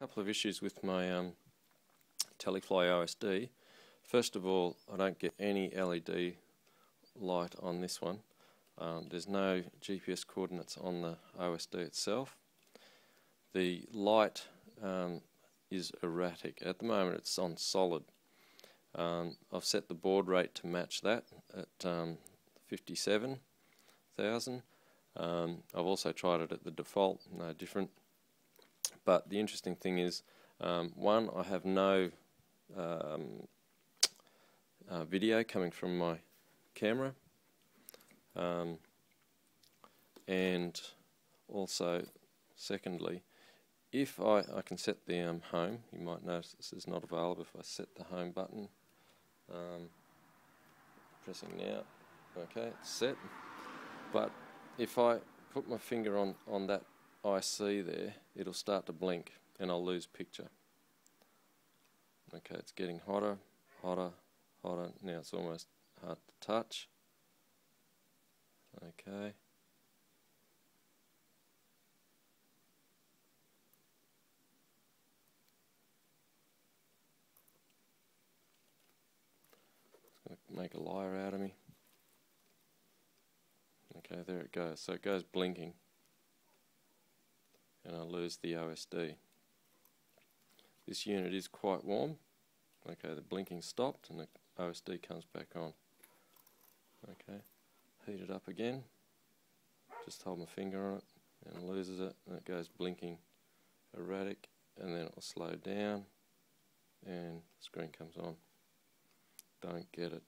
couple of issues with my um, Telefly OSD. First of all, I don't get any LED light on this one. Um, there's no GPS coordinates on the OSD itself. The light um, is erratic. At the moment it's on solid. Um, I've set the baud rate to match that at um, 57,000. Um, I've also tried it at the default, no different. But the interesting thing is, um, one, I have no um, uh, video coming from my camera, um, and also, secondly, if I, I can set the um, home, you might notice this is not available if I set the home button, um, pressing now, okay, it's set, but if I put my finger on, on that IC there, it'll start to blink and I'll lose picture. Okay, it's getting hotter, hotter, hotter. Now it's almost hard to touch. Okay. Make a liar out of me. Okay, there it goes. So it goes blinking I lose the OSD. This unit is quite warm. Okay, the blinking stopped and the OSD comes back on. Okay, heat it up again. Just hold my finger on it and loses it and it goes blinking erratic and then it will slow down and the screen comes on. Don't get it.